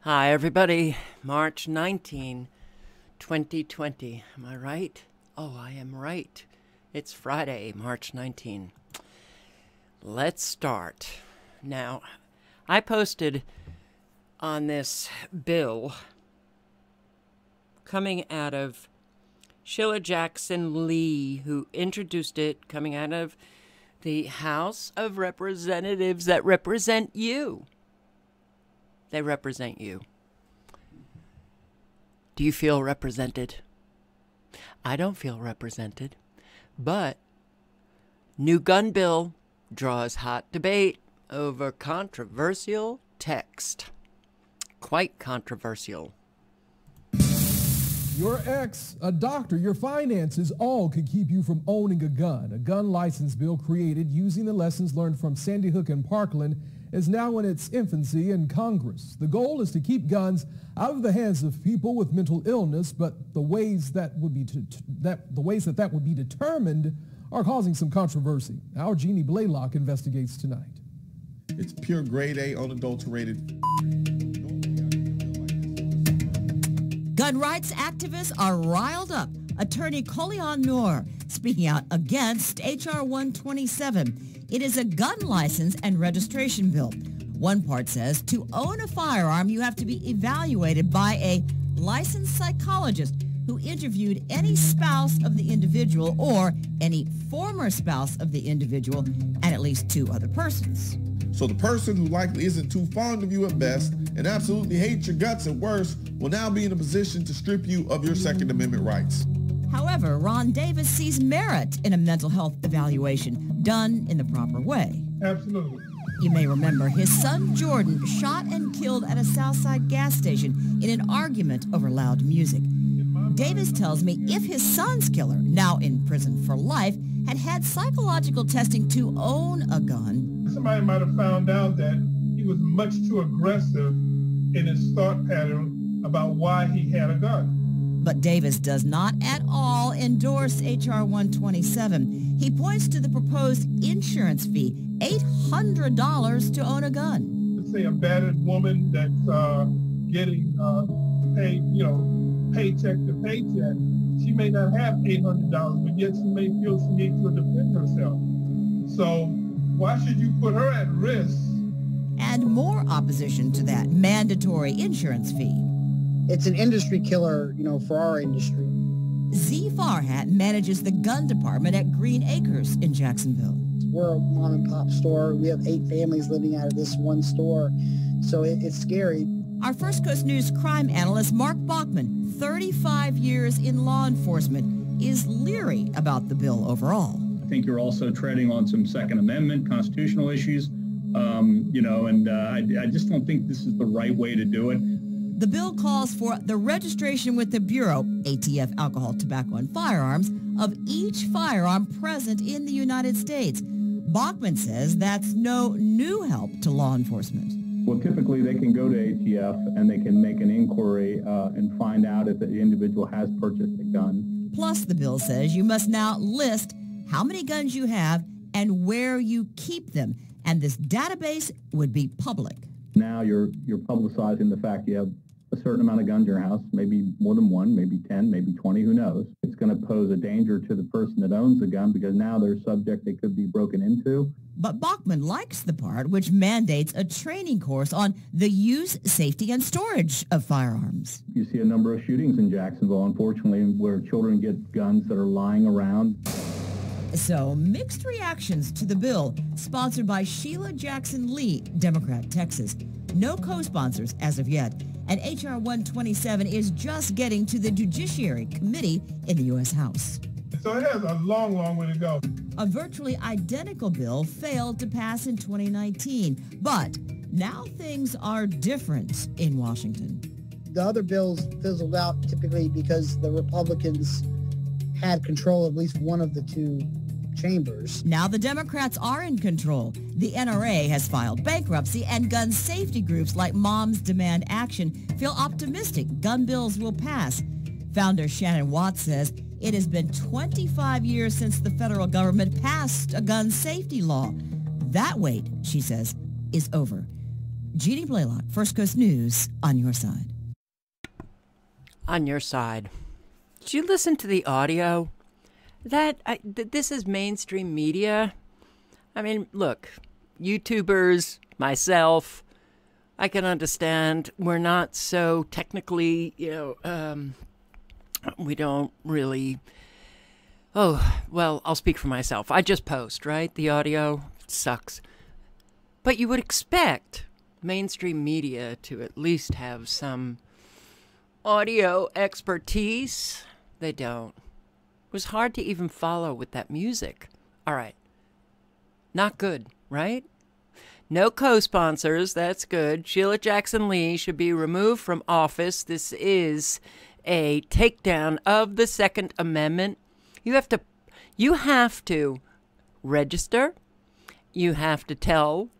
Hi, everybody. March 19, 2020. Am I right? Oh, I am right. It's Friday, March 19. Let's start. Now, I posted on this bill coming out of Sheila Jackson Lee, who introduced it, coming out of the House of Representatives that represent you. They represent you. Do you feel represented? I don't feel represented. But new gun bill draws hot debate over controversial text. Quite controversial. Your ex, a doctor, your finances, all could keep you from owning a gun. A gun license bill created using the lessons learned from Sandy Hook and Parkland is now in its infancy in Congress. The goal is to keep guns out of the hands of people with mental illness, but the ways that would be to, that the ways that that would be determined are causing some controversy. Our Jeannie Blaylock investigates tonight. It's pure grade A unadulterated. Gun rights activists are riled up. Attorney Colion Noir speaking out against H.R. 127. It is a gun license and registration bill. One part says to own a firearm, you have to be evaluated by a licensed psychologist who interviewed any spouse of the individual or any former spouse of the individual and at least two other persons. So the person who likely isn't too fond of you at best and absolutely hates your guts at worst will now be in a position to strip you of your Second Amendment rights. However, Ron Davis sees merit in a mental health evaluation done in the proper way. Absolutely. You may remember his son Jordan shot and killed at a Southside gas station in an argument over loud music. Davis tells me if his son's killer, now in prison for life, had had psychological testing to own a gun. Somebody might have found out that he was much too aggressive in his thought pattern about why he had a gun. But Davis does not at all endorse H.R. 127. He points to the proposed insurance fee, $800 to own a gun. Let's say a battered woman that's uh, getting uh, paid, you know, paycheck to paycheck. She may not have $800, but yet she may feel she needs to defend herself. So why should you put her at risk? And more opposition to that mandatory insurance fee. It's an industry killer, you know, for our industry. Z Farhat manages the gun department at Green Acres in Jacksonville. We're a mom and pop store. We have eight families living out of this one store. So it, it's scary. Our First Coast News crime analyst, Mark Bachman, 35 years in law enforcement, is leery about the bill overall. I think you're also treading on some Second Amendment constitutional issues, um, you know, and uh, I, I just don't think this is the right way to do it. The bill calls for the registration with the Bureau, ATF Alcohol, Tobacco, and Firearms, of each firearm present in the United States. Bachman says that's no new help to law enforcement. Well, typically they can go to ATF and they can make an inquiry uh, and find out if the individual has purchased a gun. Plus, the bill says you must now list how many guns you have and where you keep them. And this database would be public. Now you're you're publicizing the fact you have a certain amount of guns in your house, maybe more than one, maybe 10, maybe 20, who knows. It's going to pose a danger to the person that owns the gun because now they're subject, they could be broken into. But Bachman likes the part which mandates a training course on the use, safety, and storage of firearms. You see a number of shootings in Jacksonville, unfortunately, where children get guns that are lying around. So, mixed reactions to the bill, sponsored by Sheila Jackson Lee, Democrat, Texas. No co-sponsors as of yet, and H.R. 127 is just getting to the Judiciary Committee in the U.S. House. So it has a long, long way to go. A virtually identical bill failed to pass in 2019, but now things are different in Washington. The other bills fizzled out typically because the Republicans had control of at least one of the two chambers. Now the Democrats are in control. The NRA has filed bankruptcy and gun safety groups like Moms Demand Action feel optimistic gun bills will pass. Founder Shannon Watts says it has been 25 years since the federal government passed a gun safety law. That wait, she says, is over. Jeannie Blaylock, First Coast News, on your side. On your side. Did you listen to the audio? That I, th- this is mainstream media. I mean, look, YouTubers, myself, I can understand we're not so technically, you know, um, we don't really. Oh, well, I'll speak for myself. I just post, right? The audio sucks. But you would expect mainstream media to at least have some audio expertise. They don't. Was hard to even follow with that music. All right. Not good, right? No co sponsors. That's good. Sheila Jackson Lee should be removed from office. This is a takedown of the Second Amendment. You have to, you have to register. You have to tell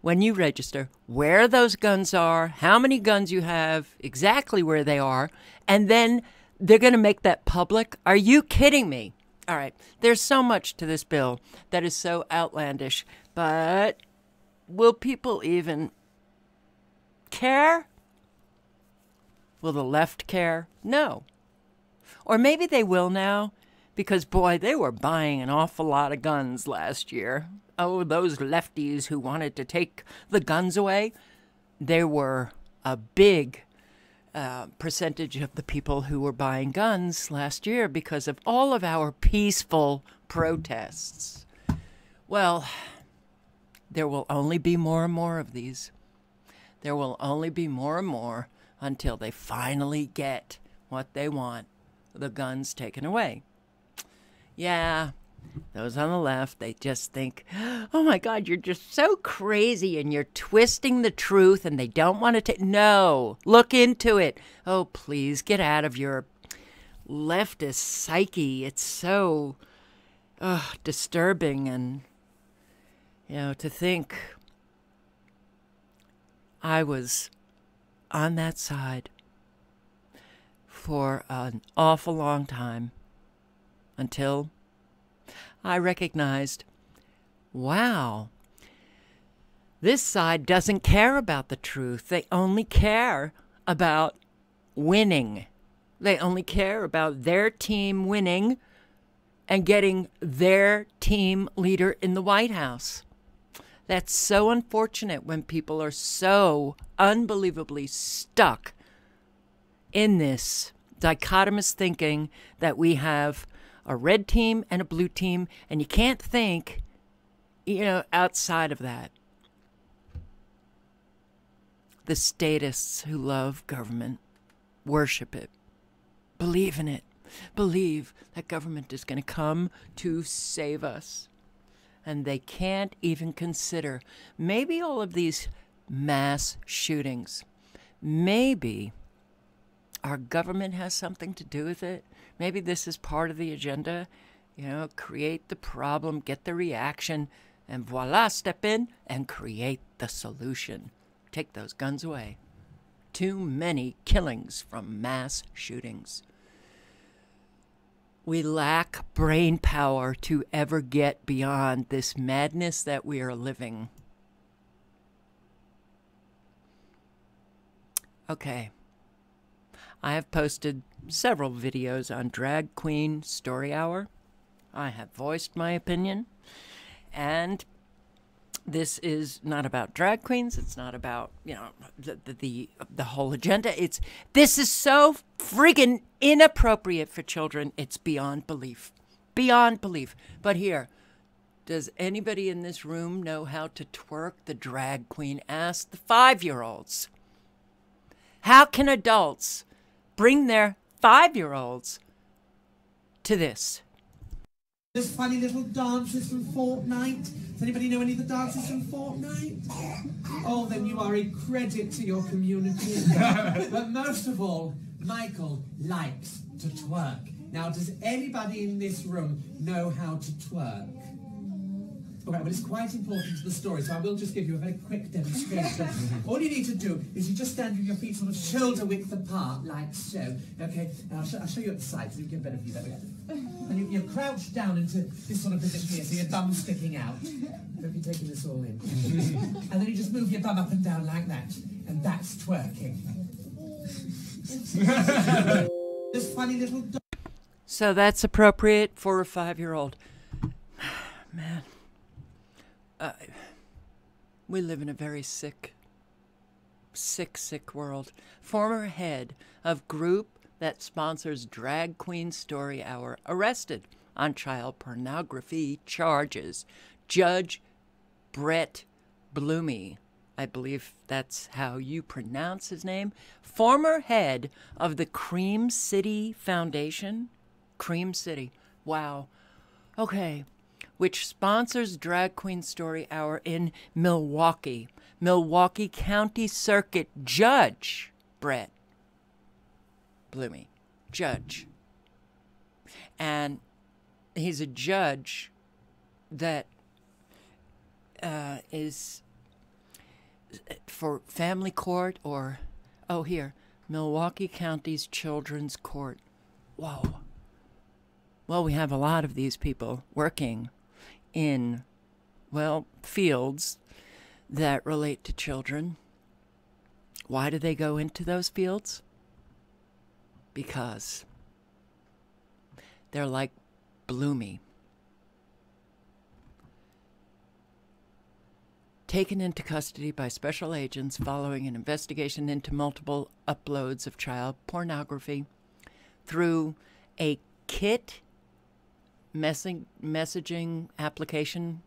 when you register where those guns are, how many guns you have, exactly where they are, and then they're going to make that public. Are you kidding me? All right. There's so much to this bill that is so outlandish, but will people even care? Will the left care? No. Or maybe they will now because, boy, they were buying an awful lot of guns last year. Oh, those lefties who wanted to take the guns away, they were a big uh, percentage of the people who were buying guns last year because of all of our peaceful protests. Well, there will only be more and more of these. There will only be more and more until they finally get what they want the guns taken away. Yeah, those on the left, they just think, oh my God, you're just so crazy and you're twisting the truth and they don't want to. No, look into it. Oh, please get out of your leftist psyche. It's so disturbing and, you know, to think I was on that side for an awful long time until I recognized wow, this side doesn't care about the truth. They only care about winning. They only care about their team winning and getting their team leader in the White House. That's so unfortunate when people are so unbelievably stuck in this dichotomous thinking that we have a red team and a blue team, and you can't think, you know, outside of that. The statists who love government worship it, believe in it, believe that government is going to come to save us. And they can't even consider maybe all of these mass shootings, maybe our government has something to do with it. Maybe this is part of the agenda. You know, create the problem, get the reaction, and voila, step in and create the solution. Take those guns away. Too many killings from mass shootings. We lack brain power to ever get beyond this madness that we are living. Okay. I have posted several videos on Drag Queen Story Hour. I have voiced my opinion. And this is not about drag queens. It's not about, you know, the, the, the, whole agenda. It's this is so friggin' inappropriate for children. It's beyond belief. Beyond belief. But here, does anybody in this room know how to twerk the drag queen? Ask the five year olds. How can adults bring their five year olds to this. There's funny little dances from Fortnite. Does anybody know any of the dances from Fortnite? Oh, then you are a credit to your community. but most of all, Michael likes to twerk. Now, does anybody in this room know how to twerk? All right, but it's quite important to the story, so I will just give you a very quick demonstration. All you need to do is you just stand with your feet sort of shoulder width apart, like so. Okay, and I'll, sh- I'll show you at the side so you get a better view that way. And you, you crouch down into this sort of position here, so your bum's sticking out. Hope you're taking this all in. and then you just move your bum up and down like that, and that's twerking. this funny little dog. So that's appropriate for a five year old. Man, we live in a very sick, sick, sick world. Former head of group that sponsors Drag Queen Story Hour arrested on child pornography charges. Judge Brett Blomme, I believe that's how you pronounce his name, former head of the Cream City Foundation. Cream City. Wow. Okay. Which sponsors Drag Queen Story Hour in Milwaukee. Milwaukee County Circuit Judge Brett Blomme. Judge. And he's a judge that uh, is for family court or, oh, here, Milwaukee County's Children's Court. Whoa. Well, we have a lot of these people working in, well, fields that relate to children. Why do they go into those fields? Because they're like Blomme. Taken into custody by special agents following an investigation into multiple uploads of child pornography through a Kik messing, messaging application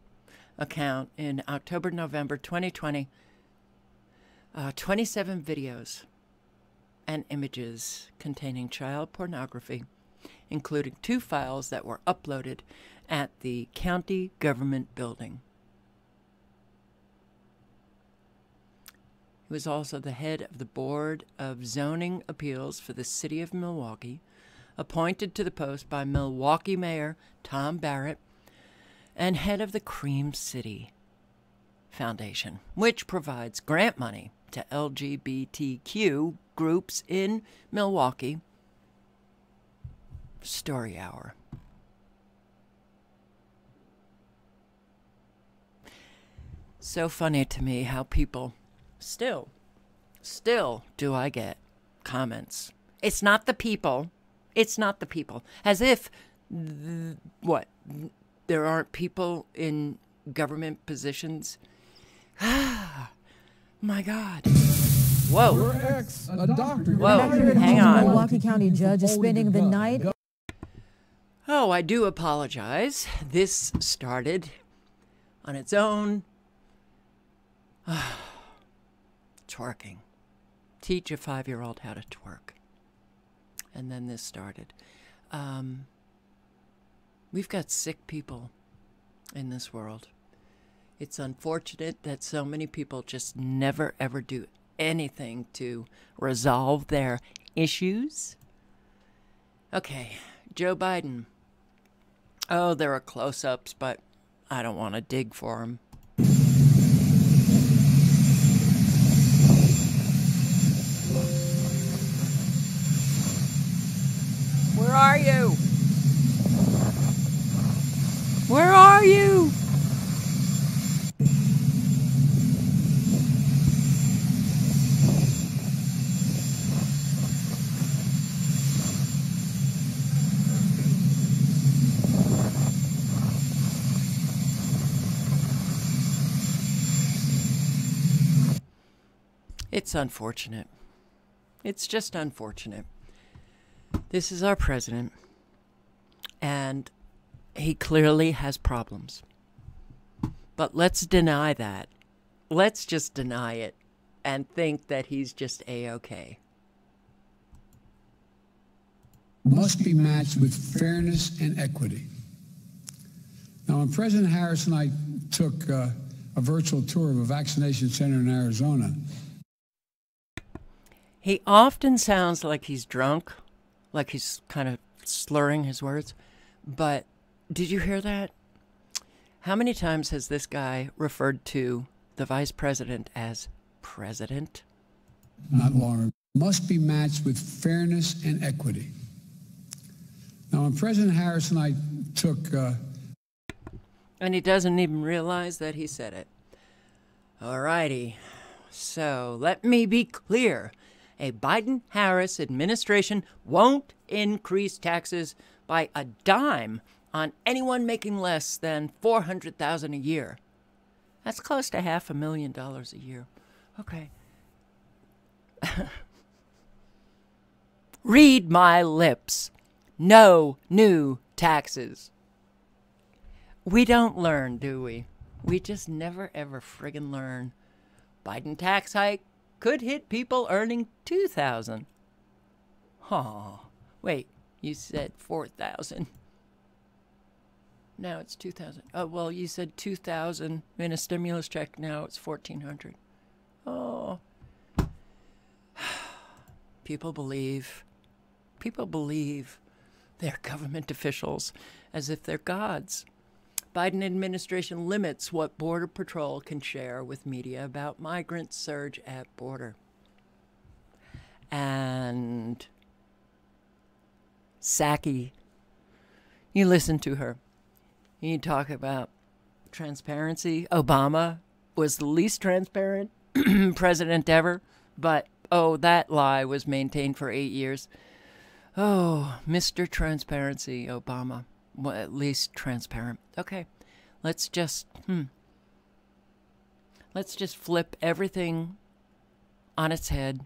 account in October, November 2020. Uh, 27 videos and images containing child pornography, including two files that were uploaded at the county government building. He was also the head of the Board of Zoning Appeals for the City of Milwaukee, appointed to the post by Milwaukee Mayor Tom Barrett, and head of the Cream City Foundation, which provides grant money to LGBTQ groups in Milwaukee. Story Hour. So funny to me how people still, still do I get comments. It's not the people. It's not the people. As if, th- what, there aren't people in government positions? Ah, my God. Whoa. Your ex, a doctor. Whoa, hang on. Milwaukee County judge is spending the night Oh, I do apologize. This started on its own. Twerking. Teach a five year old how to twerk. And then this started. Um, we've got sick people in this world. It's unfortunate that so many people just never ever do anything to resolve their issues. Okay, Joe Biden. Oh, there are close ups, but I don't want to dig for them. Where are you? Where are you? It's unfortunate. It's just unfortunate. This is our president, and he clearly has problems. But let's deny that. Let's just deny it and think that he's just A OK. must be matched with fairness and equity. Now, when President Harris and I took uh, a virtual tour of a vaccination center in Arizona, He often sounds like he's drunk, like he's kind of slurring his words. But did you hear that? How many times has this guy referred to the vice president as president? Not longer. Must be matched with fairness and equity. Now, when President Harris and I took. Uh, and he doesn't even realize that he said it. All righty. So let me be clear. A Biden Harris administration won't increase taxes by a dime on anyone making less than 400,000 a year. That's close to half a million dollars a year. Okay. Read my lips. No new taxes. We don't learn, do we? We just never ever friggin' learn. Biden tax hike could hit people earning 2000. Oh, wait, you said 4000. Now it's 2000. Oh, well, you said 2000 in a stimulus check. Now it's 1400. Oh. People believe. People believe they're government officials as if they're gods. Biden administration limits what Border Patrol can share with media about migrant surge at border. And Psaki, you listen to her. You talk about transparency. Obama was the least transparent president ever, but oh, that lie was maintained for eight years. Oh, Mr. Transparency, Obama. Well, at least transparent. Okay, let's just, hmm. Let's just flip everything on its head,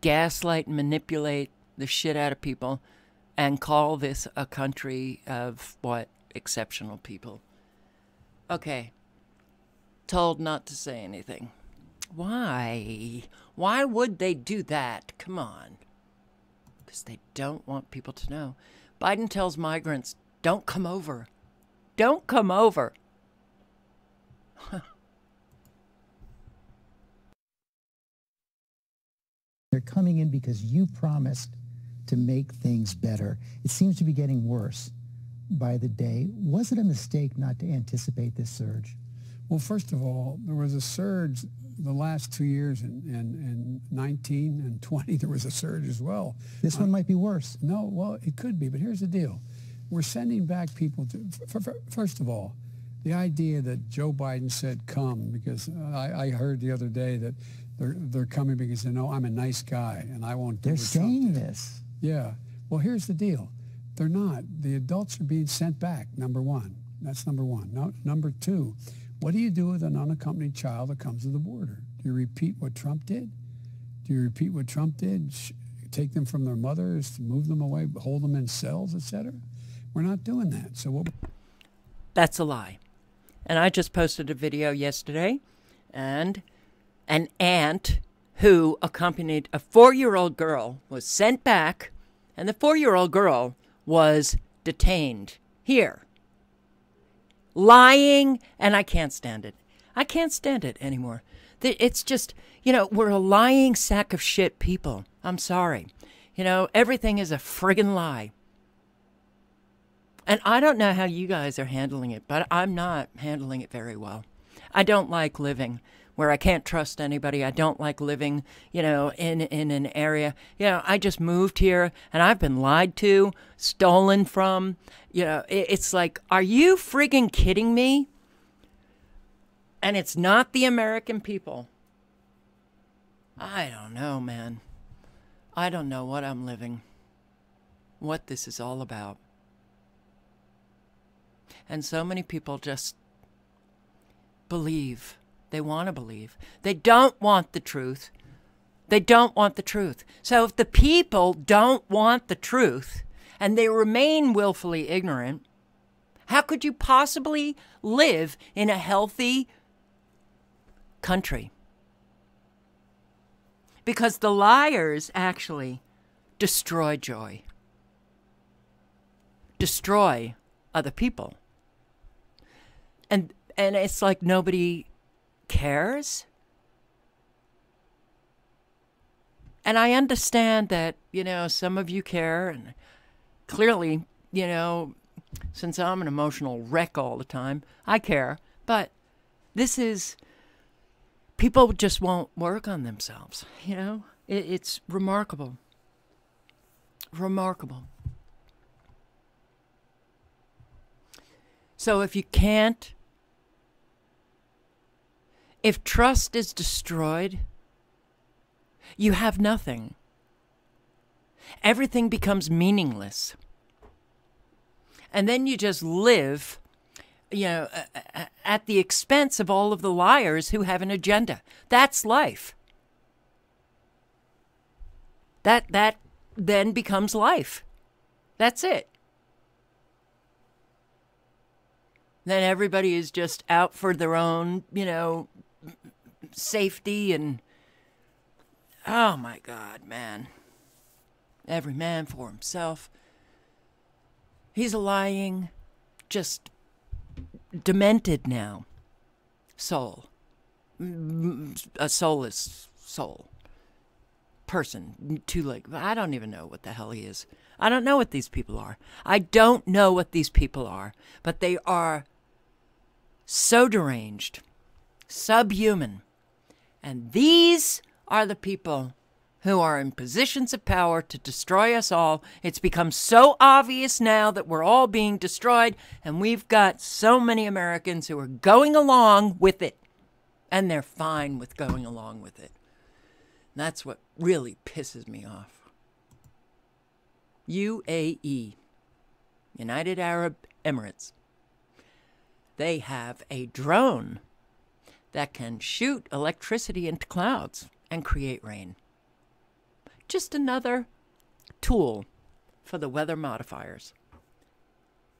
gaslight and manipulate the shit out of people, and call this a country of what? exceptional people. Okay. Told not to say anything. Why? Why would they do that? Come on. Because they don't want people to know. Biden tells migrants, don't come over. Don't come over. They're coming in because you promised to make things better. It seems to be getting worse by the day. Was it a mistake not to anticipate this surge? Well, first of all, there was a surge the last two years in, in, in 19 and 20. There was a surge as well. This one uh, might be worse. No, well, it could be, but here's the deal. We're sending back people to, first of all, the idea that Joe Biden said come, because I, I heard the other day that they're, they're coming because they know I'm a nice guy and I won't do They're saying this. Yeah. Well, here's the deal. They're not. The adults are being sent back, number one. That's number one. No, number two, what do you do with an unaccompanied child that comes to the border? Do you repeat what Trump did? Do you repeat what Trump did? Take them from their mothers, move them away, hold them in cells, etc. We're not doing that. So what? That's a lie. And I just posted a video yesterday, and an aunt who accompanied a four-year-old girl was sent back, and the four-year-old girl was detained here. Lying, and I can't stand it. I can't stand it anymore. It's just, you know, we're a lying sack of shit people. I'm sorry. You know, everything is a friggin' lie. And I don't know how you guys are handling it, but I'm not handling it very well. I don't like living where I can't trust anybody. I don't like living, you know, in in an area. You know, I just moved here and I've been lied to, stolen from. You know, it, it's like, are you friggin' kidding me? And it's not the American people. I don't know, man. I don't know what I'm living, what this is all about. And so many people just believe they want to believe. They don't want the truth. They don't want the truth. So if the people don't want the truth and they remain willfully ignorant, how could you possibly live in a healthy country? Because the liars actually destroy joy, destroy other people. And and it's like nobody cares. And I understand that, you know, some of you care, and clearly, you know, since I'm an emotional wreck all the time, I care. But this is people just won't work on themselves. You know, it, it's remarkable. Remarkable. So if you can't, if trust is destroyed, you have nothing. Everything becomes meaningless. And then you just live you know, at the expense of all of the liars who have an agenda. That's life. That that then becomes life. That's it. Then everybody is just out for their own, you know, safety and oh my god, man. Every man for himself. He's a lying just demented now soul. A soulless soul. Person. Too like I don't even know what the hell he is. I don't know what these people are. I don't know what these people are, but they are so deranged, subhuman. And these are the people who are in positions of power to destroy us all. It's become so obvious now that we're all being destroyed, and we've got so many Americans who are going along with it, and they're fine with going along with it. That's what really pisses me off. UAE, United Arab Emirates, they have a drone that can shoot electricity into clouds and create rain just another tool for the weather modifiers.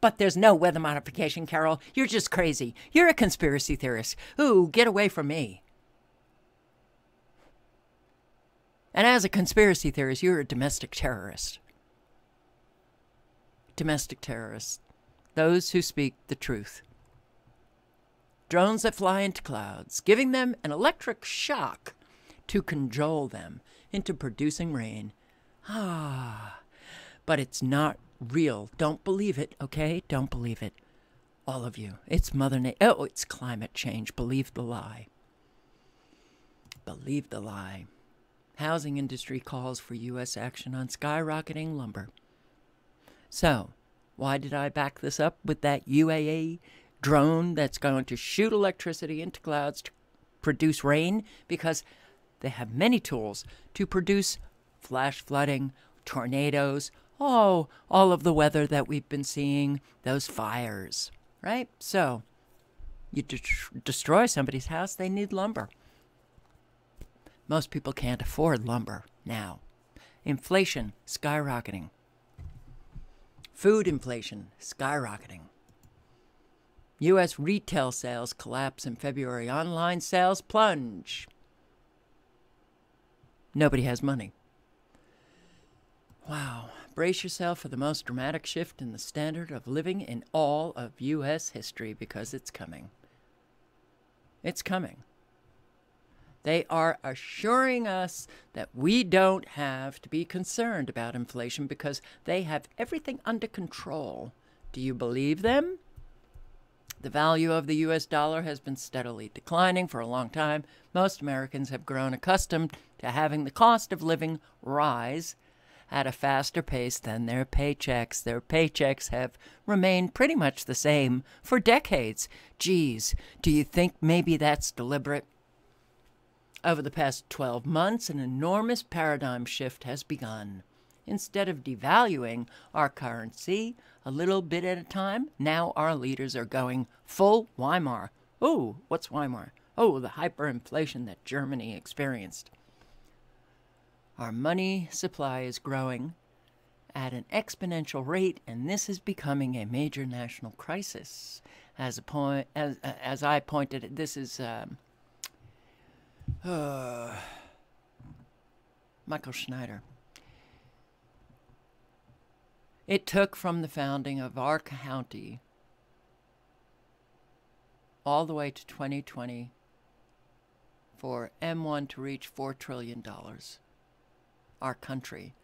But there's no weather modification, Carol. You're just crazy. You're a conspiracy theorist. Ooh, get away from me. And as a conspiracy theorist, you're a domestic terrorist. Domestic terrorists. Those who speak the truth. Drones that fly into clouds, giving them an electric shock to cajole them into producing rain. Ah, but it's not real. Don't believe it, okay? Don't believe it. All of you. It's Mother Nature. Oh, it's climate change. Believe the lie. Believe the lie. Housing industry calls for U.S. action on skyrocketing lumber. So, why did I back this up with that UAE drone that's going to shoot electricity into clouds to produce rain? Because they have many tools to produce flash flooding, tornadoes, oh, all of the weather that we've been seeing, those fires, right? So, you de- destroy somebody's house, they need lumber. Most people can't afford lumber now. Inflation skyrocketing. Food inflation skyrocketing. U.S. retail sales collapse in February. Online sales plunge. Nobody has money. Wow. Brace yourself for the most dramatic shift in the standard of living in all of U.S. history because it's coming. It's coming. They are assuring us that we don't have to be concerned about inflation because they have everything under control. Do you believe them? The value of the US dollar has been steadily declining for a long time. Most Americans have grown accustomed to having the cost of living rise at a faster pace than their paychecks. Their paychecks have remained pretty much the same for decades. Geez, do you think maybe that's deliberate? Over the past 12 months, an enormous paradigm shift has begun. Instead of devaluing our currency, a little bit at a time. Now our leaders are going full Weimar. Oh, what's Weimar? Oh, the hyperinflation that Germany experienced. Our money supply is growing at an exponential rate, and this is becoming a major national crisis. As a point, as as I pointed, this is um, uh, Michael Snyder. It took from the founding of our county all the way to 2020 for M1 to reach $4 trillion. Our country.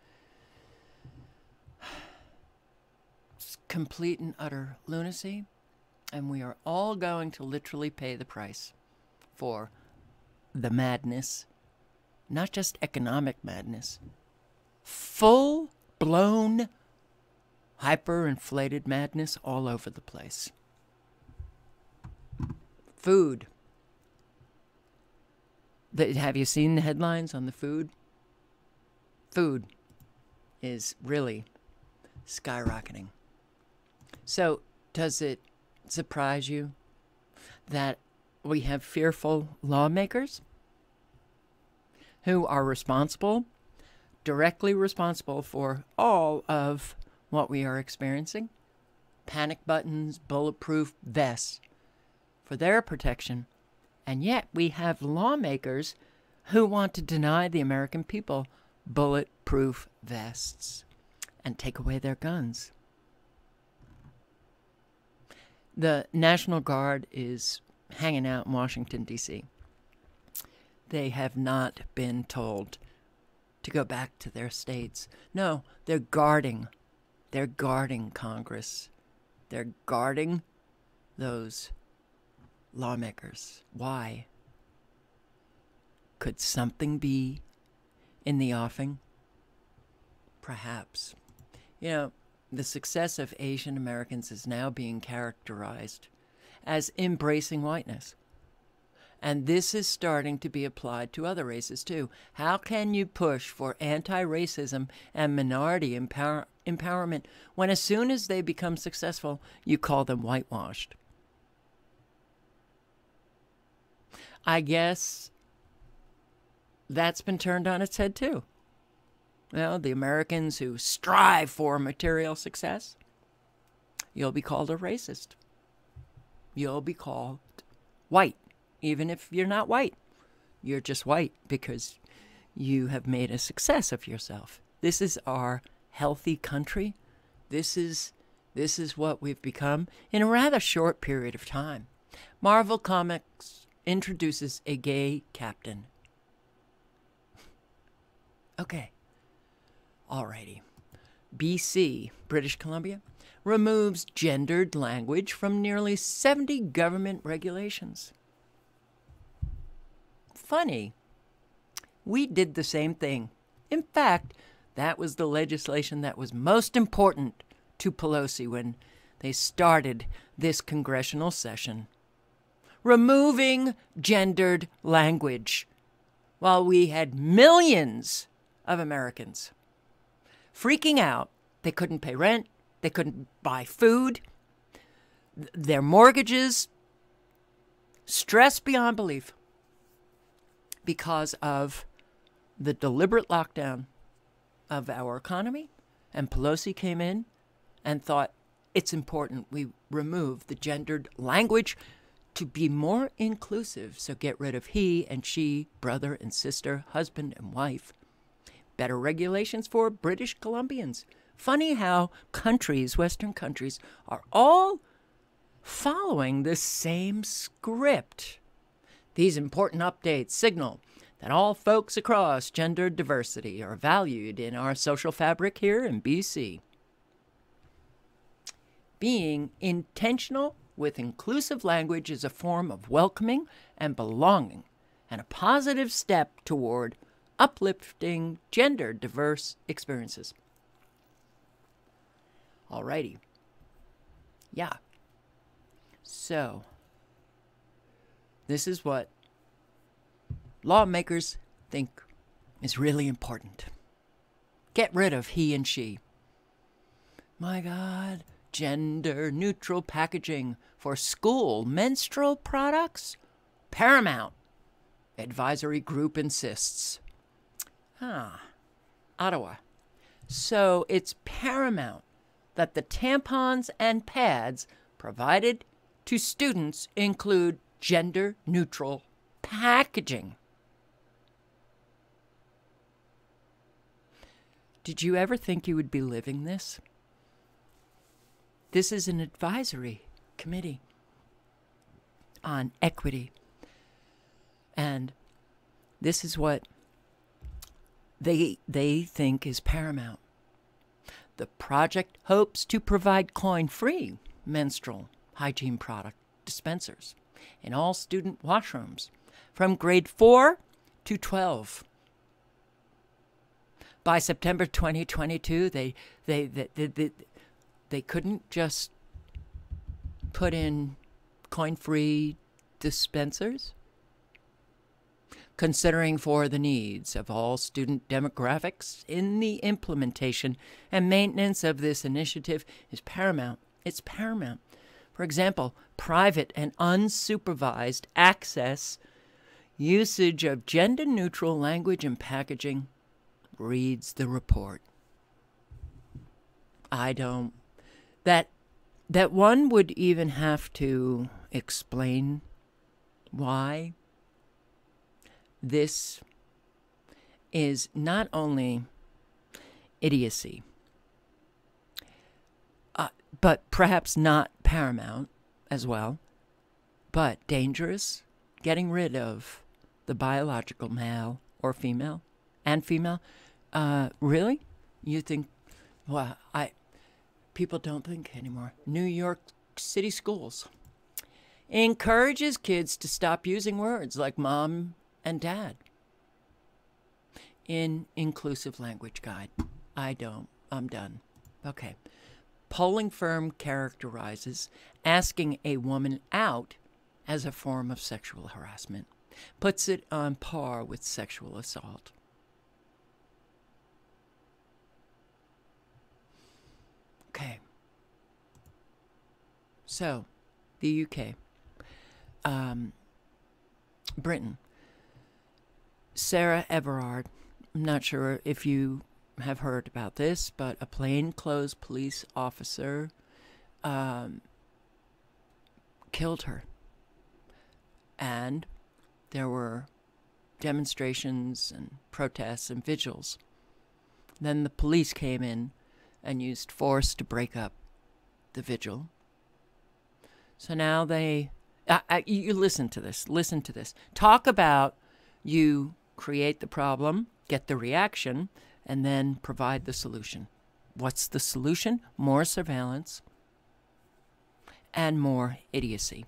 It's complete and utter lunacy, and we are all going to literally pay the price for the madness, not just economic madness, full blown, hyperinflated madness all over the place. Food. Have you seen the headlines on the food? Food is really skyrocketing. So, does it surprise you that we have fearful lawmakers who are responsible, directly responsible for all of what we are experiencing? Panic buttons, bulletproof vests for their protection. And yet we have lawmakers who want to deny the American people bulletproof vests and take away their guns. The National Guard is hanging out in Washington, D.C. They have not been told to go back to their states. No, they're guarding. They're guarding Congress. They're guarding those lawmakers. Why? Could something be in the offing? Perhaps. You know, the success of Asian Americans is now being characterized as embracing whiteness. And this is starting to be applied to other races too. How can you push for anti racism and minority empower- empowerment when, as soon as they become successful, you call them whitewashed? I guess that's been turned on its head too. Well, the Americans who strive for material success, you'll be called a racist. You'll be called white, even if you're not white. You're just white because you have made a success of yourself. This is our healthy country. This is this is what we've become in a rather short period of time. Marvel Comics introduces a gay captain. Okay. Alrighty. BC, British Columbia, removes gendered language from nearly 70 government regulations. Funny. We did the same thing. In fact, that was the legislation that was most important to Pelosi when they started this congressional session. Removing gendered language while we had millions of Americans freaking out. They couldn't pay rent, they couldn't buy food, their mortgages, stress beyond belief because of the deliberate lockdown of our economy. And Pelosi came in and thought it's important we remove the gendered language to be more inclusive. So get rid of he and she, brother and sister, husband and wife better regulations for British Columbians. Funny how countries, Western countries, are all following the same script. These important updates signal that all folks across gender diversity are valued in our social fabric here in BC. Being intentional with inclusive language is a form of welcoming and belonging and a positive step toward uplifting gender diverse experiences. Alrighty. Yeah. So, this is what lawmakers think is really important. Get rid of he and she. My God, gender neutral packaging for school menstrual products? Paramount. Advisory group insists. Ah, Ottawa. So it's paramount that the tampons and pads provided to students include gender neutral packaging. Did you ever think you would be living this? This is an advisory committee on equity. And this is what they they think is paramount The project hopes to provide coin free menstrual hygiene product dispensers in all student washrooms from grade 4 to 12. By September 2022, they, they, they, they, they, they couldn't just put in coin free dispensers? Considering for the needs of all student demographics in the implementation and maintenance of this initiative is paramount. It's paramount. For example, private and unsupervised access, usage of gender neutral language and packaging, reads the report. I don't. That that one would even have to explain why this is not only idiocy, uh, but perhaps not paramount as well, but dangerous, getting rid of the biological male or female and female. Uh, really? You think, well, I, people don't think anymore. New York City schools encourages kids to stop using words like mom and dad in inclusive language guide. I don't. I'm done. Okay. Polling firm characterizes asking a woman out as a form of sexual harassment, puts it on par with sexual assault. Okay. So, the UK, um, Britain, Sarah Everard. I'm not sure if you have heard about this, but a plainclothes police officer um, killed her. And there were demonstrations and protests and vigils. Then the police came in and used force to break up the vigil. So now they, you listen to this, listen to this. Talk about you create the problem, get the reaction, and then provide the solution. What's the solution? More surveillance and more idiocy.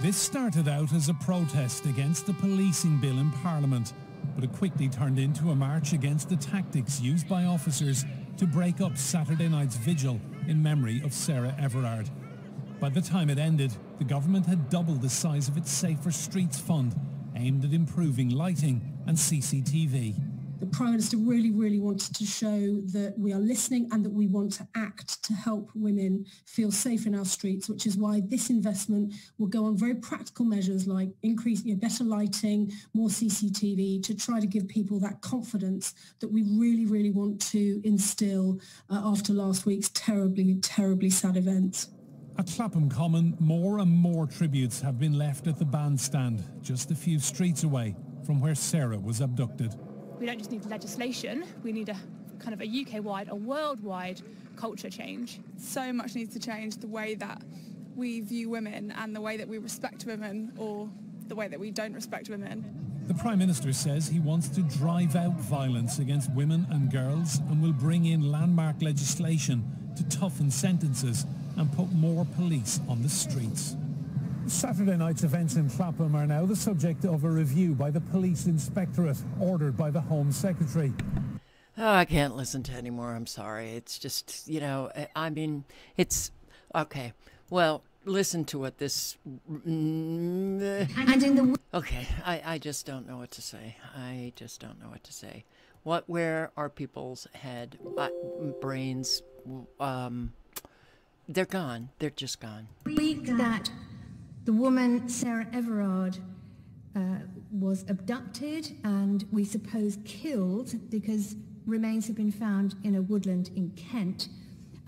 This started out as a protest against the policing bill in Parliament but it quickly turned into a march against the tactics used by officers to break up Saturday night's vigil in memory of Sarah Everard. By the time it ended, the government had doubled the size of its Safer Streets Fund, aimed at improving lighting and CCTV the Prime Minister really, really wanted to show that we are listening and that we want to act to help women feel safe in our streets, which is why this investment will go on very practical measures like increasing you know, better lighting, more CCTV to try to give people that confidence that we really, really want to instill uh, after last week's terribly, terribly sad events. At Clapham Common, more and more tributes have been left at the bandstand, just a few streets away from where Sarah was abducted we don't just need legislation, we need a kind of a UK-wide, a worldwide culture change. So much needs to change the way that we view women and the way that we respect women or the way that we don't respect women. The Prime Minister says he wants to drive out violence against women and girls and will bring in landmark legislation to toughen sentences and put more police on the streets. Saturday night's events in Clapham are now the subject of a review by the Police Inspectorate, ordered by the Home Secretary. Oh, I can't listen to anymore. I'm sorry. It's just, you know, I mean, it's okay. Well, listen to what this. And in the okay, I, I just don't know what to say. I just don't know what to say. What? Where are people's head, uh, brains? Um, they're gone. They're just gone. Week that the woman, Sarah Everard, uh, was abducted and we suppose killed because remains have been found in a woodland in Kent.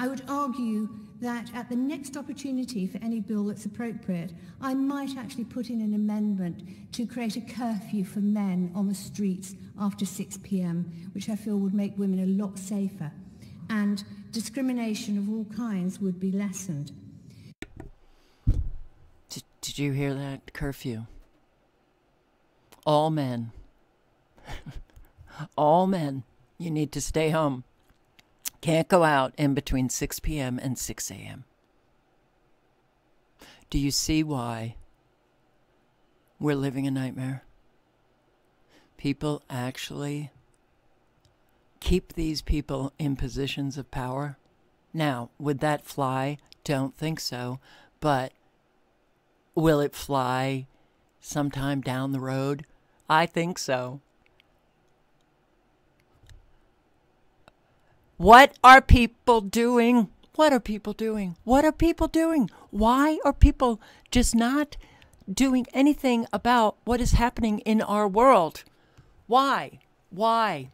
I would argue that at the next opportunity for any bill that's appropriate, I might actually put in an amendment to create a curfew for men on the streets after 6 p.m., which I feel would make women a lot safer. And discrimination of all kinds would be lessened. Did you hear that? Curfew. All men. All men. You need to stay home. Can't go out in between 6 p.m. and 6 a.m. Do you see why we're living a nightmare? People actually keep these people in positions of power. Now, would that fly? Don't think so. But will it fly sometime down the road? I think so. What are people doing? What are people doing? What are people doing? Why are people just not doing anything about what is happening in our world? Why? Why?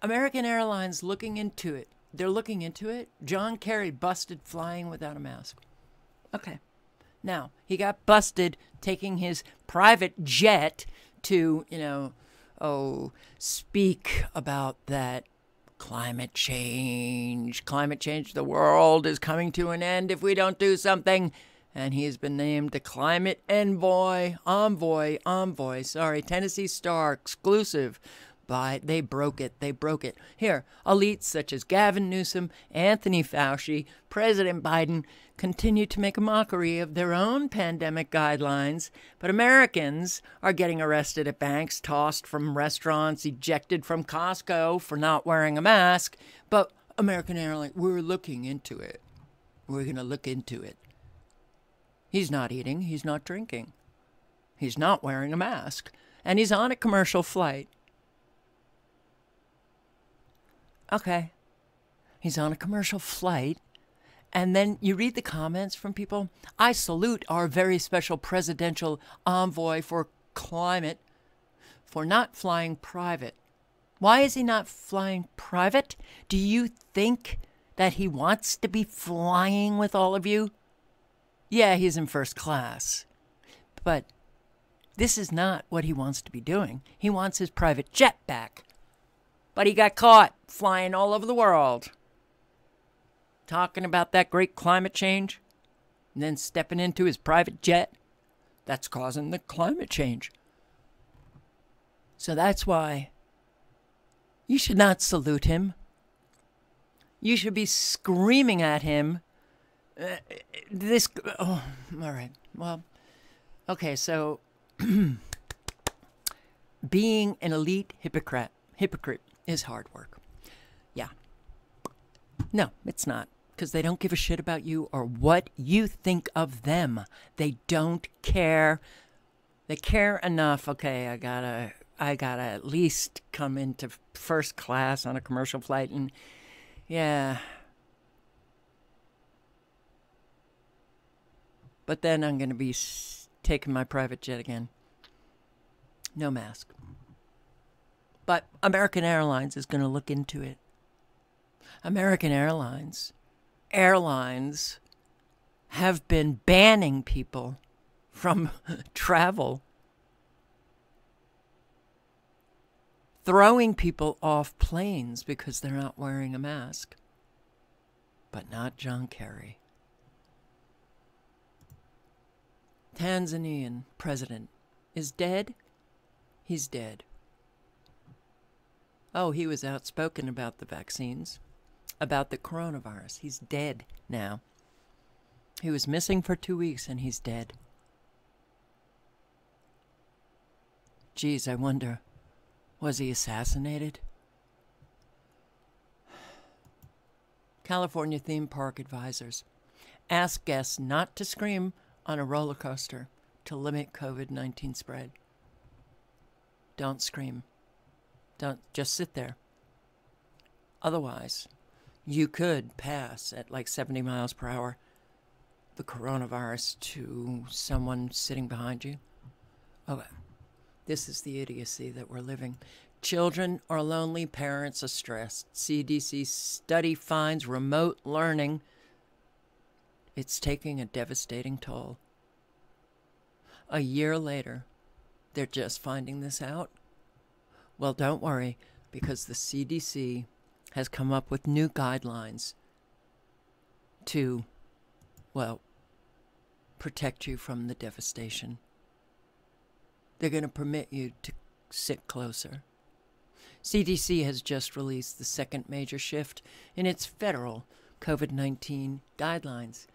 American Airlines looking into it. They're looking into it. John Kerry busted flying without a mask. Okay. Now, he got busted taking his private jet to, you know, oh, speak about that climate change. Climate change. The world is coming to an end if we don't do something. And he has been named the climate envoy, envoy, envoy. Sorry, Tennessee Star exclusive. But they broke it. They broke it. Here, elites such as Gavin Newsom, Anthony Fauci, President Biden continue to make a mockery of their own pandemic guidelines, but Americans are getting arrested at banks, tossed from restaurants, ejected from Costco for not wearing a mask. But American Airlines, we're looking into it. We're going to look into it. He's not eating, he's not drinking, he's not wearing a mask, and he's on a commercial flight. Okay. He's on a commercial flight. And then you read the comments from people. I salute our very special presidential envoy for climate for not flying private. Why is he not flying private? Do you think that he wants to be flying with all of you? Yeah, he's in first class. But this is not what he wants to be doing. He wants his private jet back. But he got caught flying all over the world. Talking about that great climate change and then stepping into his private jet. That's causing the climate change. So that's why you should not salute him. You should be screaming at him. Uh, this. Oh, all right. Well, okay, so being an elite hypocrite, hypocrite is hard work. Yeah. No, it's not. Because they don't give a shit about you or what you think of them. They don't care. They care enough. Okay, I gotta, I gotta at least come into first class on a commercial flight, and yeah. But then I'm gonna be taking my private jet again. No mask. But American Airlines is going to look into it. American Airlines, airlines have been banning people from travel, throwing people off planes because they're not wearing a mask. But not John Kerry. Tanzanian president is dead. He's dead. Oh, he was outspoken about the vaccines, about the coronavirus. He's dead now. He was missing for two weeks and he's dead. Geez, I wonder, was he assassinated? California theme park advisors ask guests not to scream on a roller coaster to limit COVID 19 spread. Don't scream. Don't just sit there. Otherwise, you could pass at like 70 miles per hour the coronavirus to someone sitting behind you. Oh, This is the idiocy that we're living. Children are lonely, parents are stressed. CDC study finds remote learning. It's taking a devastating toll. A year later, they're just finding this out. Well, don't worry, because the CDC has come up with new guidelines to, well, protect you from the devastation. They're going to permit you to sit closer. CDC has just released the second major shift in its federal COVID 19 guidelines,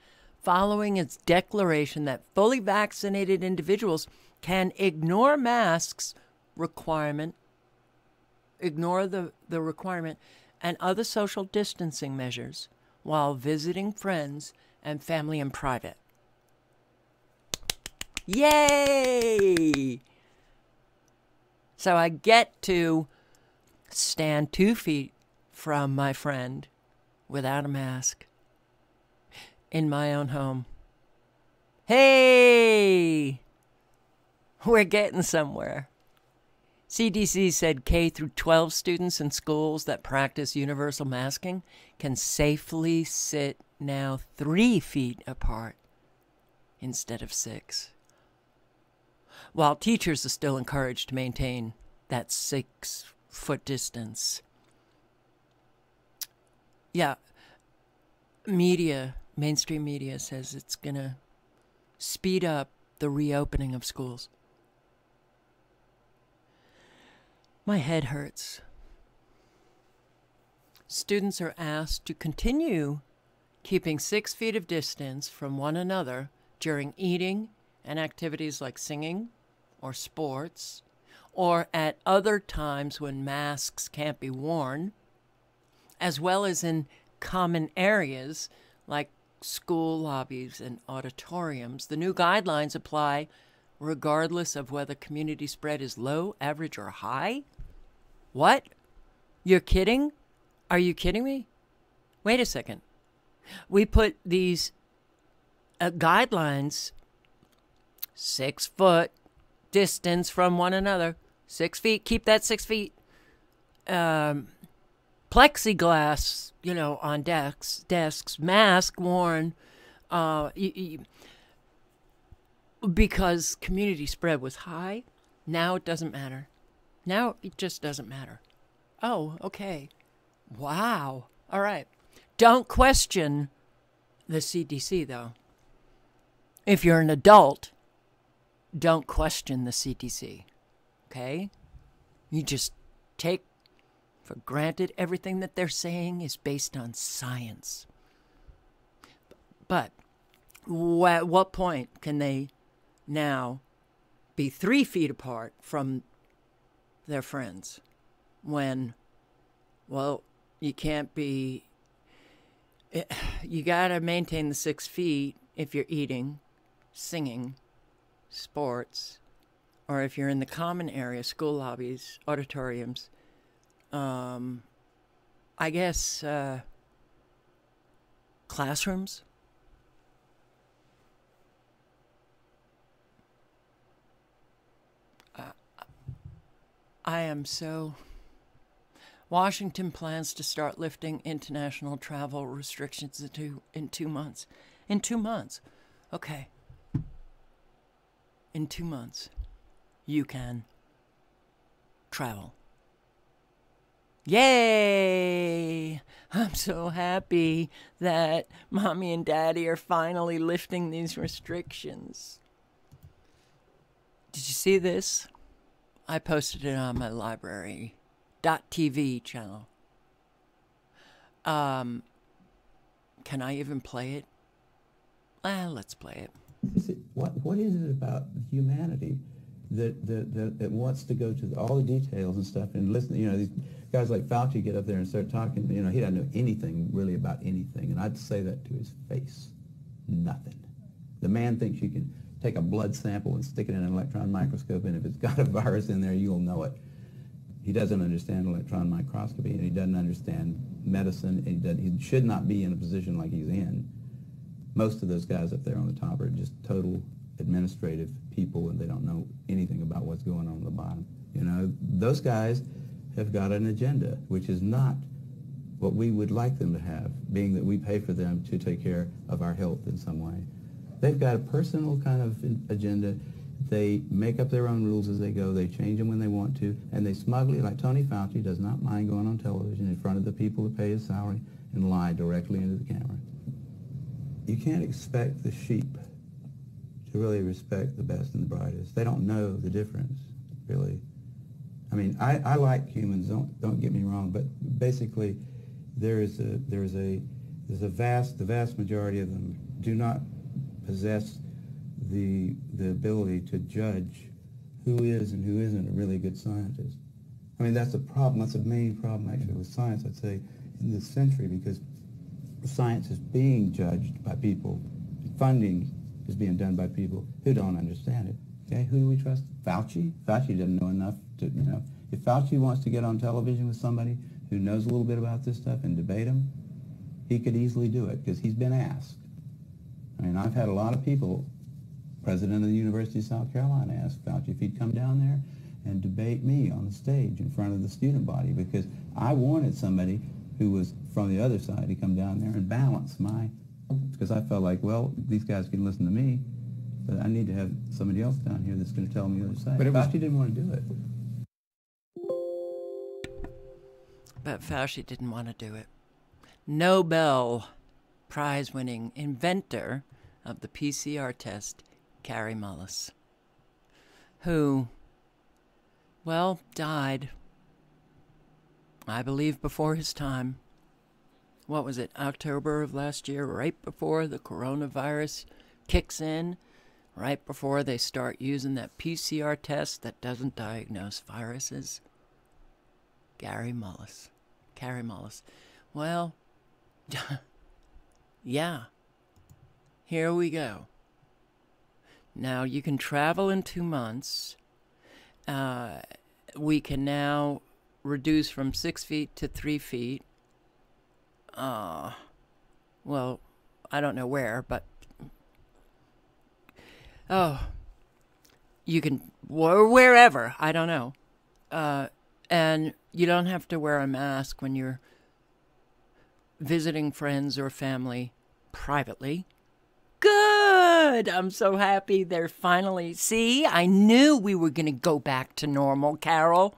following its declaration that fully vaccinated individuals can ignore masks requirement, ignore the, the requirement, and other social distancing measures while visiting friends and family in private. Yay! So I get to stand two feet from my friend without a mask in my own home. Hey! We're getting somewhere. CDC said K through 12 students in schools that practice universal masking can safely sit now 3 feet apart instead of 6 while teachers are still encouraged to maintain that six foot distance. Yeah, media, mainstream media says it's going to speed up the reopening of schools. My head hurts. Students are asked to continue keeping six feet of distance from one another during eating and activities like singing, or sports, or at other times when masks can't be worn, as well as in common areas like school lobbies and auditoriums. The new guidelines apply regardless of whether community spread is low, average, or high. What? You're kidding? Are you kidding me? Wait a second. We put these uh, guidelines six foot distance from one another. Six feet. Keep that six feet. Um, plexiglass, you know, on desks, desks, mask worn. Uh, because community spread was high. Now it doesn't matter. Now it just doesn't matter. Oh, okay. Wow. All right. Don't question the CDC, though. If you're an adult, don't question the CDC. Okay? You just take for granted everything that they're saying is based on science. But at what point can they now be three feet apart from their friends when, well, you can't be, you got to maintain the six feet if you're eating, singing, sports, or if you're in the common area, school lobbies, auditoriums, um, I guess uh, classrooms. I am so. Washington plans to start lifting international travel restrictions in two, in two months. In two months. Okay in two months, you can travel. Yay! I'm so happy that mommy and daddy are finally lifting these restrictions. Did you see this? I posted it on my lbry.tv channel. Um, can I even play it? Ah, let's play it what, what is it about humanity that, that, that, that wants to go to all the details and stuff and listen, you know, these guys like Fauci get up there and start talking, you know, he doesn't know anything really about anything. And I'd say that to his face. Nothing. The man thinks you can take a blood sample and stick it in an electron microscope, and if it's got a virus in there, you'll know it. He doesn't understand electron microscopy, and he doesn't understand medicine, and he, he should not be in a position like he's in most of those guys up there on the top are just total administrative people and they don't know anything about what's going on at the bottom. You know, those guys have got an agenda, which is not what we would like them to have, being that we pay for them to take care of our health in some way. They've got a personal kind of agenda. They make up their own rules as they go. They change them when they want to. And they smugly, like Tony Fauci, does not mind going on television in front of the people who pay his salary and lie directly into the camera you can't expect the sheep to really respect the best and the brightest. They don't know the difference, really. I mean, I, I like humans. Don't don't get me wrong, but basically, there is a there is a there's a vast the vast majority of them do not possess the the ability to judge who is and who isn't a really good scientist. I mean, that's a problem. That's a main problem actually with science. I'd say in this century because science is being judged by people. Funding is being done by people who don't understand it. Okay, who do we trust? Fauci? Fauci doesn't know enough to, you know. If Fauci wants to get on television with somebody who knows a little bit about this stuff and debate him, he could easily do it because he's been asked. I mean, I've had a lot of people, president of the University of South Carolina asked Fauci if he'd come down there and debate me on the stage in front of the student body because I wanted somebody who was from the other side to come down there and balance my, because I felt like, well, these guys can listen to me, but I need to have somebody else down here that's going to tell me the other side. But Fauci didn't want to do it. But Fauci didn't want to do it. Nobel Prize winning inventor of the PCR test, Kary Mullis, who, well, died, I believe, before his time. What was it, October of last year, right before the coronavirus kicks in, right before they start using that PCR test that doesn't diagnose viruses? Gary Mullis. Kary Mullis. Well, yeah. Here we go. Now you can travel in two months. Uh, we can now reduce from six feet to three feet. Uh, well, I don't know where, but oh, you can Or wherever. I don't know. Uh, and you don't have to wear a mask when you're visiting friends or family privately. Good! I'm so happy they're finally. See, I knew we were going to go back to normal, Carol.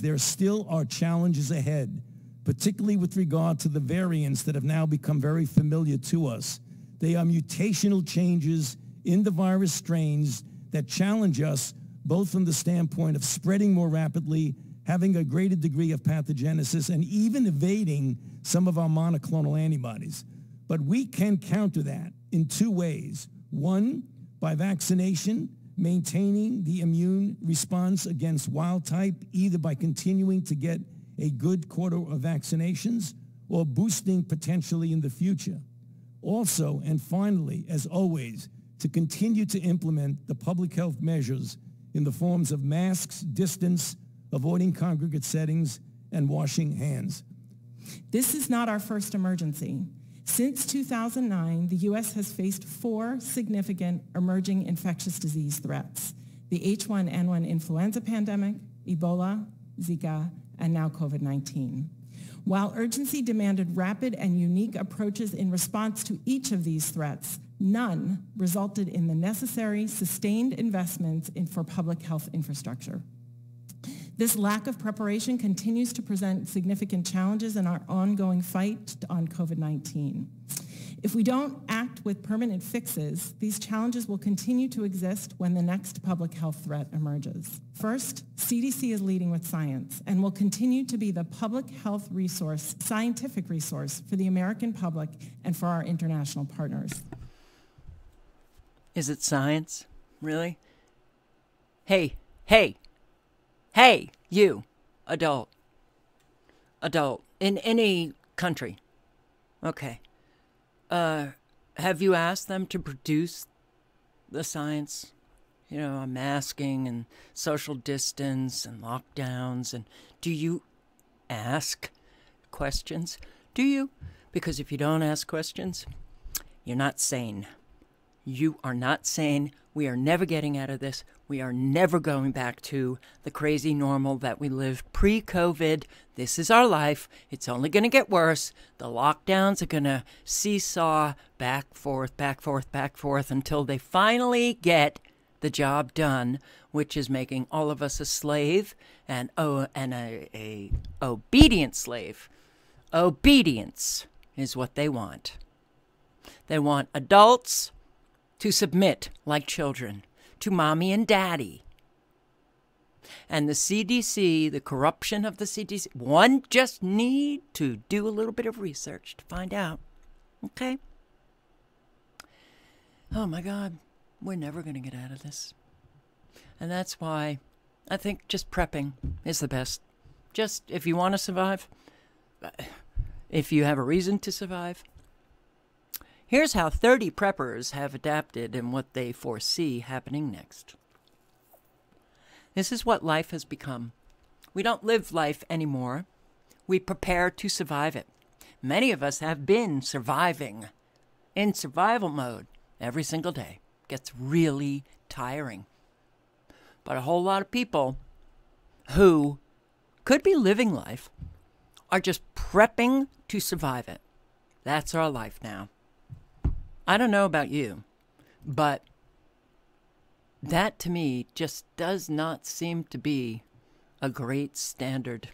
there still are challenges ahead, particularly with regard to the variants that have now become very familiar to us. They are mutational changes in the virus strains that challenge us both from the standpoint of spreading more rapidly, having a greater degree of pathogenesis, and even evading some of our monoclonal antibodies. But we can counter that in two ways. One, by vaccination, maintaining the immune response against wild type, either by continuing to get a good quarter of vaccinations or boosting potentially in the future. Also, and finally, as always, to continue to implement the public health measures in the forms of masks, distance, avoiding congregate settings, and washing hands. This is not our first emergency. Since 2009, the U.S. has faced four significant emerging infectious disease threats. The H1N1 influenza pandemic, Ebola, Zika, and now COVID-19. While urgency demanded rapid and unique approaches in response to each of these threats, none resulted in the necessary sustained investments in, for public health infrastructure. This lack of preparation continues to present significant challenges in our ongoing fight on COVID-19. If we don't act with permanent fixes, these challenges will continue to exist when the next public health threat emerges. First, CDC is leading with science and will continue to be the public health resource, scientific resource for the American public and for our international partners. Is it science? Really? Hey, hey, hey, you, adult, adult, in any country. Okay. Uh, have you asked them to produce the science? You know, masking and social distance and lockdowns. And do you ask questions? Do you? Because if you don't ask questions, you're not sane. You are not sane. We are never getting out of this. We are never going back to the crazy normal that we lived pre COVID. This is our life. It's only going to get worse. The lockdowns are going to seesaw back, forth, back, forth, back, forth until they finally get the job done, which is making all of us a slave and oh, and a, a obedient slave. Obedience is what they want. They want adults to submit like children to mommy and daddy. And the CDC, the corruption of the CDC, one just need to do a little bit of research to find out. Okay? Oh my God, we're never going to get out of this. And that's why I think just prepping is the best. Just if you want to survive, uh, if you have a reason to survive. Here's how 30 preppers have adapted and what they foresee happening next. This is what life has become. We don't live life anymore. We prepare to survive it. Many of us have been surviving in survival mode every single day. Gets really tiring. But a whole lot of people who could be living life are just prepping to survive it. That's our life now. I don't know about you, but that to me just does not seem to be a great standard.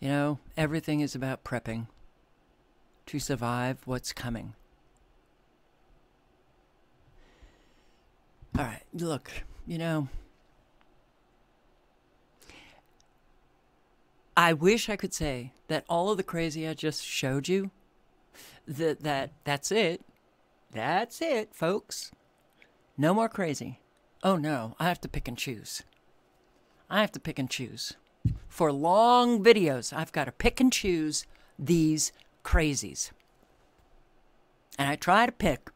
You know, everything is about prepping to survive what's coming. All right, look, you know, I wish I could say that all of the crazy I just showed you, that that that's it. That's it, folks. No more crazy. Oh no, I have to pick and choose. I have to pick and choose. For long videos, I've got to pick and choose these crazies. And I try to pick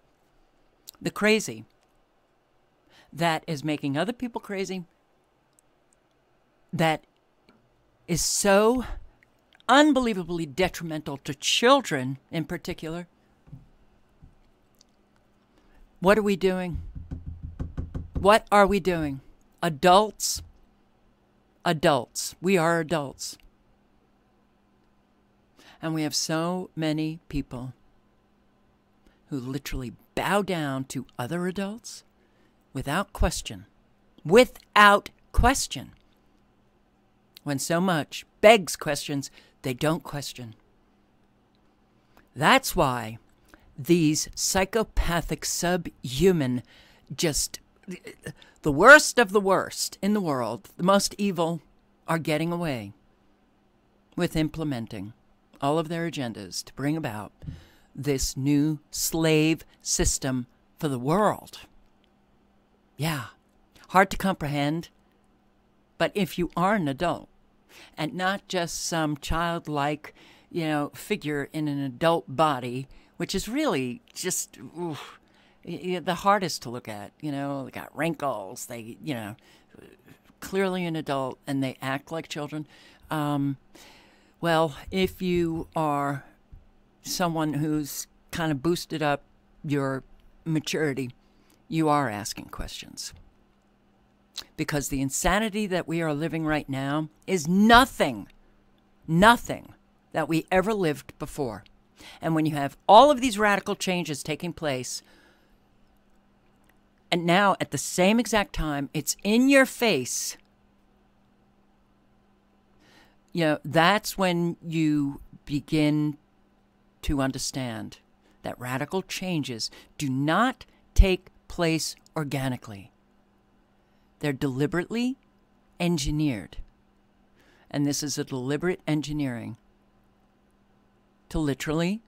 the crazy that is making other people crazy, that is so unbelievably detrimental to children in particular. What are we doing? What are we doing? Adults, adults. We are adults. And we have so many people who literally bow down to other adults without question. Without question. When so much begs questions, they don't question. That's why these psychopathic subhuman, just the worst of the worst in the world, the most evil, are getting away with implementing all of their agendas to bring about this new slave system for the world. Yeah, hard to comprehend. But if you are an adult and not just some childlike, you know, figure in an adult body, which is really just oof, the hardest to look at, you know, they got wrinkles, they, you know, clearly an adult and they act like children. Um, well, if you are someone who's kind of boosted up your maturity, you are asking questions. Because the insanity that we are living right now is nothing, nothing that we ever lived before. And when you have all of these radical changes taking place, and now at the same exact time, it's in your face, you know, that's when you begin to understand that radical changes do not take place organically. They're deliberately engineered. And this is a deliberate engineering to literally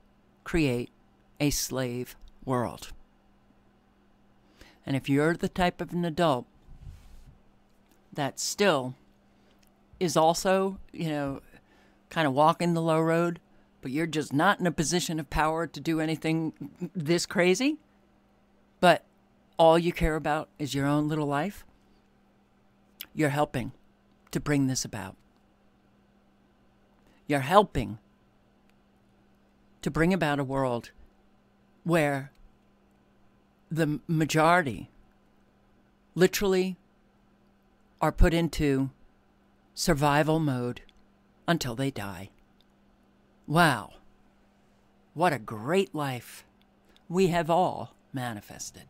create a slave world. And if you're the type of an adult that still is also, you know, kind of walking the low road, but you're just not in a position of power to do anything this crazy, but all you care about is your own little life, you're helping to bring this about. You're helping to bring about a world where the majority literally are put into survival mode until they die. Wow. What a great life we have all manifested.